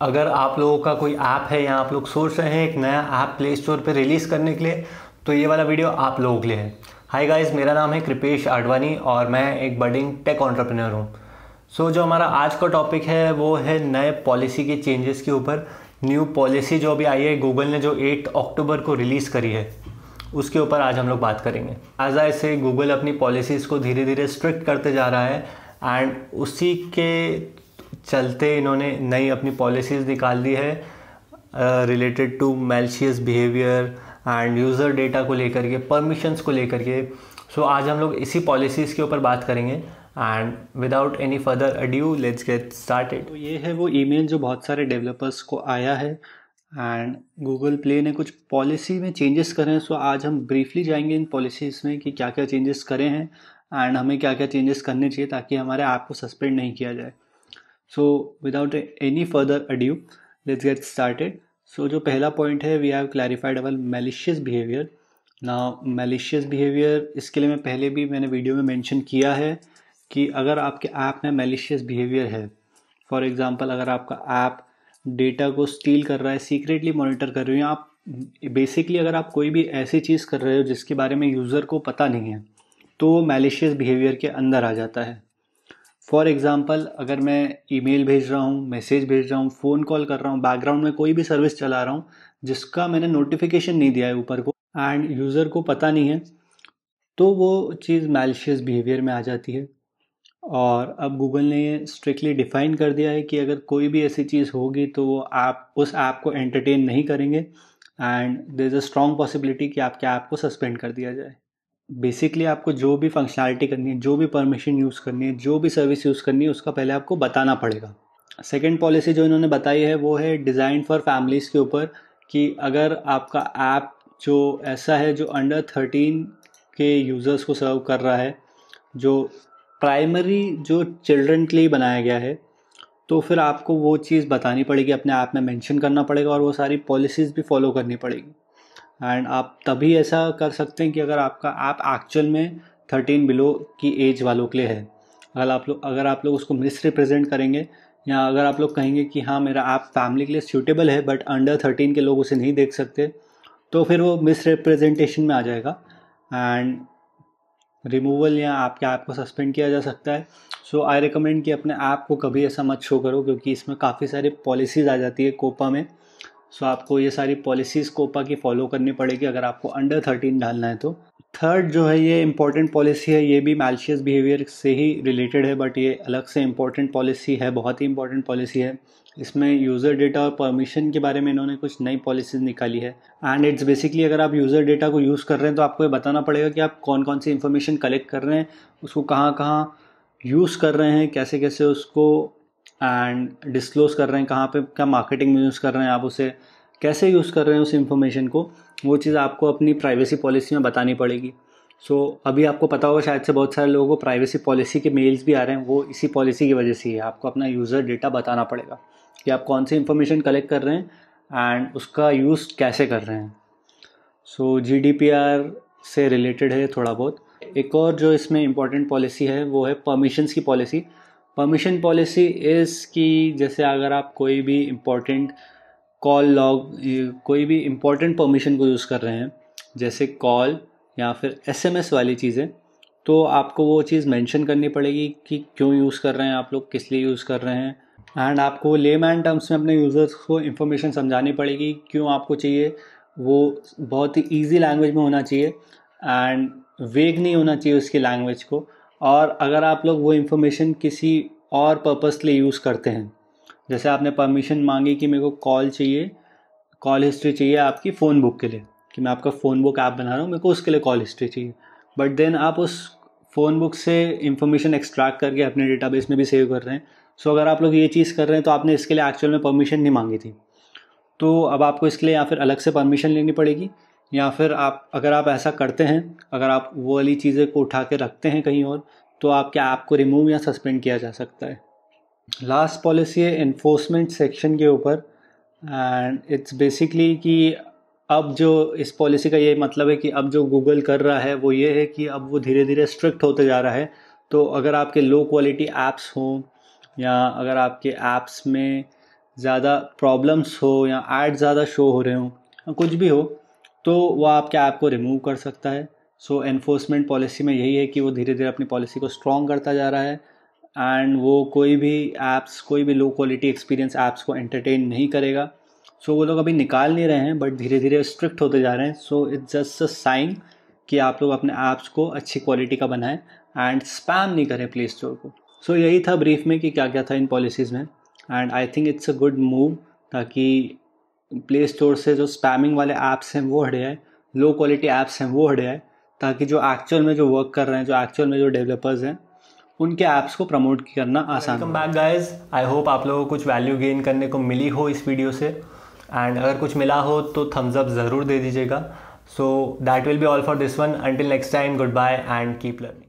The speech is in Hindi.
अगर आप लोगों का कोई ऐप है या आप लोग सोच रहे हैं एक नया ऐप प्ले स्टोर पर रिलीज़ करने के लिए तो ये वाला वीडियो आप लोगों के लिए है। हाय गाइस मेरा नाम है कृपेश आडवाणी और मैं एक बडिंग टेक ऑन्टरप्रेन्योर हूँ। सो so, जो हमारा आज का टॉपिक है वो है नए पॉलिसी के चेंजेस के ऊपर। न्यू पॉलिसी जो अभी आई है गूगल ने जो 8 अक्टूबर को रिलीज़ करी है उसके ऊपर आज हम लोग बात करेंगे। आई से गूगल अपनी पॉलिसीज़ को धीरे धीरे स्ट्रिक्ट करते जा रहा है एंड उसी के चलते इन्होंने नई अपनी पॉलिसीज़ निकाल दी है related to malicious behaviour and user data को लेकर के परमिशंस को लेकर के। सो आज हम लोग इसी पॉलिसीज़ के ऊपर बात करेंगे and without any further adieu let's get started तो ये है वो ईमेल जो बहुत सारे डेवलपर्स को आया है एंड गूगल प्ले ने कुछ पॉलिसी में चेंजेस करे हैं। सो आज हम ब्रीफली जाएँगे इन पॉलिसीज़ में कि क्या क्या चेंजेस करे हैं एंड हमें क्या क्या चेंजेस करने चाहिए ताकि हमारे ऐप को सस्पेंड नहीं किया जाए। So without any further adieu let's get started so जो पहला पॉइंट है we have clarified our malicious behaviour ना मेलिशियस बिहेवियर इसके लिए मैं पहले भी मैंने वीडियो में मेंशन किया है कि अगर आपके ऐप में मेलिशियस बिहेवियर है फॉर एग्जांपल अगर आपका ऐप डेटा को स्टील कर रहा है सीक्रेटली मॉनिटर कर रहे हो या आप बेसिकली अगर आप कोई भी ऐसी चीज़ कर रहे हो जिसके बारे में यूज़र को पता नहीं है तो वो मेलिशियस बिहेवियर के अंदर आ जाता है। फॉर एग्ज़ाम्पल अगर मैं ईमेल भेज रहा हूँ मैसेज भेज रहा हूँ फ़ोन कॉल कर रहा हूँ बैकग्राउंड में कोई भी सर्विस चला रहा हूँ, जिसका मैंने नोटिफिकेशन नहीं दिया है ऊपर को एंड यूज़र को पता नहीं है तो वो चीज़ मैलिशियस बिहेवियर में आ जाती है। और अब गूगल ने ये स्ट्रिक्टली डिफ़ाइन कर दिया है कि अगर कोई भी ऐसी चीज़ होगी तो वो आप, उस ऐप को एंटरटेन नहीं करेंगे and there is a strong possibility कि आपके ऐप को सस्पेंड कर दिया जाए। बेसिकली आपको जो भी फंक्शनैलिटी करनी है, जो भी परमिशन यूज़ करनी है, जो भी सर्विस यूज़ करनी है, उसका पहले आपको बताना पड़ेगा। सेकेंड पॉलिसी जो इन्होंने बताई है, वो है डिज़ाइन फॉर फैमिलीज़ के ऊपर कि अगर आपका ऐप जो ऐसा है, जो अंडर थर्टीन के यूज़र्स को सर्व कर रहा है, जो प्राइमरी जो चिल्ड्रन के लिए बनाया गया है तो फिर आपको वो चीज़ बतानी पड़ेगी, अपने ऐप में मेंशन करना पड़ेगा और वो सारी पॉलिसीज़ भी फॉलो करनी पड़ेगी। एंड आप तभी ऐसा कर सकते हैं कि अगर आपका ऐप एक्चुअल में थर्टीन बिलो की एज वालों के लिए है। अगर आप लोग, अगर आप लोग उसको मिस रिप्रेजेंट करेंगे, या अगर आप लोग कहेंगे कि हाँ मेरा ऐप फैमिली के लिए सूटेबल है बट अंडर थर्टीन के लोग उसे नहीं देख सकते तो फिर वो मिस रिप्रेजेंटेशन में आ जाएगा। एंड रिमूवल या आपके ऐप को सस्पेंड किया जा सकता है। सो आई रिकमेंड कि अपने ऐप को कभी ऐसा मत शो करो, क्योंकि इसमें काफ़ी सारी पॉलिसीज़ आ जाती है कोपा में। सो आपको ये सारी पॉलिसीज़ कोपा की फॉलो करनी पड़ेगी अगर आपको अंडर थर्टीन डालना है तो। थर्ड जो है ये इंपॉर्टेंट पॉलिसी है, ये भी मैलशियस बिहेवियर से ही रिलेटेड है बट ये अलग से इंपॉर्टेंट पॉलिसी है, बहुत ही इंपॉर्टेंट पॉलिसी है। इसमें यूज़र डेटा और परमिशन के बारे में इन्होंने कुछ नई पॉलिसीज़ निकाली है। एंड इट्स बेसिकली अगर आप यूज़र डेटा को यूज़ कर रहे हैं तो आपको ये बताना पड़ेगा कि आप कौन कौन सी इन्फॉर्मेशन कलेक्ट कर रहे हैं, उसको कहाँ कहाँ यूज़ कर रहे हैं कैसे कैसे उसको एंड डिस्क्लोज कर रहे हैं कहाँ पे क्या मार्केटिंग में यूज़ कर रहे हैं आप उसे कैसे यूज़ कर रहे हैं उस इन्फॉर्मेशन को वो चीज़ आपको अपनी प्राइवेसी पॉलिसी में बतानी पड़ेगी। सो so, अभी आपको पता होगा शायद से बहुत सारे लोगों को प्राइवेसी पॉलिसी के मेल्स भी आ रहे हैं वो इसी पॉलिसी की वजह से ही है। आपको अपना यूज़र डेटा बताना पड़ेगा कि आप कौन सी इन्फॉर्मेशन कलेक्ट कर रहे हैं एंड उसका यूज़ कैसे कर रहे हैं। सो जी से रिलेटेड है थोड़ा बहुत। एक और जो इसमें इंपॉर्टेंट पॉलिसी है वो है परमिशंस की पॉलिसी परमिशन पॉलिसी इज़ कि जैसे अगर आप कोई भी इम्पोर्टेंट कॉल लॉग कोई भी इम्पोर्टेंट परमिशन को यूज़ कर रहे हैं, जैसे कॉल या फिर एसएमएस वाली चीज़ें तो आपको वो चीज़ मेंशन करनी पड़ेगी कि क्यों यूज़ कर रहे हैं आप लोग, किस लिए यूज़ कर रहे हैं। एंड आपको लेमैन टर्म्स में अपने यूज़र्स को इन्फॉर्मेशन समझानी पड़ेगी क्यों आपको चाहिए। वो बहुत ही ईजी लैंग्वेज में होना चाहिए एंड वेग नहीं होना चाहिए उसकी लैंग्वेज को। और अगर आप लोग वो इन्फॉर्मेशन किसी और पर्पज़ के लिए यूज़ करते हैं जैसे आपने परमिशन मांगी कि मेरे को कॉल चाहिए कॉल हिस्ट्री चाहिए आपकी फ़ोन बुक के लिए कि मैं आपका फ़ोन बुक ऐप बना रहा हूँ मेरे को उसके लिए कॉल हिस्ट्री चाहिए। बट देन आप उस फ़ोन बुक से इंफॉर्मेशन एक्सट्रैक्ट करके अपने डेटाबेस में भी सेव कर रहे हैं। सो so, अगर आप लोग ये चीज़ कर रहे हैं तो आपने इसके लिए एक्चुअल में परमिशन नहीं मांगी थी। तो अब आपको इसके लिए या फिर अलग से परमिशन लेनी पड़ेगी। या फिर आप, अगर आप ऐसा करते हैं, अगर आप वो वाली चीज़ें को उठा के रखते हैं कहीं और तो आपके ऐप को रिमूव या सस्पेंड किया जा सकता है। लास्ट पॉलिसी है इन्फोर्समेंट सेक्शन के ऊपर एंड इट्स बेसिकली कि अब जो इस पॉलिसी का ये मतलब है कि अब जो गूगल कर रहा है, वो ये है कि अब वो धीरे धीरे स्ट्रिक्ट होते जा रहा है। तो अगर आपके लो क्वालिटी ऐप्स हों, या अगर आपके ऐप्स में ज़्यादा प्रॉब्लम्स हो, या एड ज़्यादा शो हो रहे हो कुछ भी हो तो वो आपके ऐप को रिमूव कर सकता है। सो एनफोर्समेंट पॉलिसी में यही है कि वो धीरे धीरे अपनी पॉलिसी को स्ट्रॉन्ग करता जा रहा है एंड वो कोई भी ऐप्स कोई भी लो क्वालिटी एक्सपीरियंस ऐप्स को एंटरटेन नहीं करेगा। सो so, वो लोग अभी निकाल नहीं रहे हैं बट धीरे धीरे स्ट्रिक्ट होते जा रहे हैं। So it's just a sign कि आप लोग अपने ऐप्स को अच्छी क्वालिटी का बनाएँ एंड स्पैम नहीं करें प्ले स्टोर को। सो so, यही था ब्रीफ में कि क्या क्या था इन पॉलिसीज़ में and I think it's a good move ताकि प्ले स्टोर से जो स्पैमिंग वाले ऐप्स हैं वो हटे आए लो क्वालिटी ऐप्स हैं वो हटे आए ताकि जो एक्चुअल में जो वर्क कर रहे हैं जो एक्चुअल में जो डेवलपर्स हैं उनके ऐप्स को प्रमोट करना आसान welcome back guys I hope आप लोगों को कुछ वैल्यू गेन करने को मिली हो इस वीडियो से। एंड अगर कुछ मिला हो तो थम्स अप ज़रूर दे दीजिएगा। So that will be all for this one until next time goodbye and keep learning